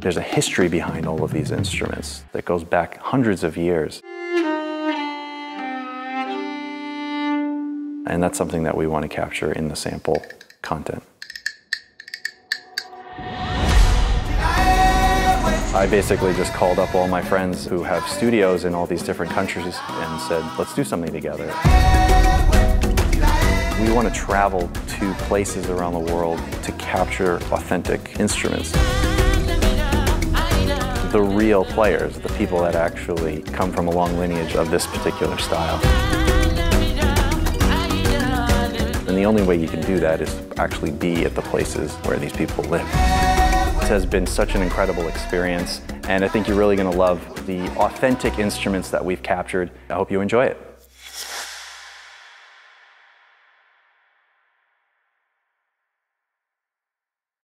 There's a history behind all of these instruments that goes back hundreds of years. And that's something that we want to capture in the sample content. I basically just called up all my friends who have studios in all these different countries and said, let's do something together. We want to travel to places around the world to capture authentic instruments. The real players, the people that actually come from a long lineage of this particular style. And the only way you can do that is actually be at the places where these people live. It has been such an incredible experience, and I think you're really going to love the authentic instruments that we've captured. I hope you enjoy it.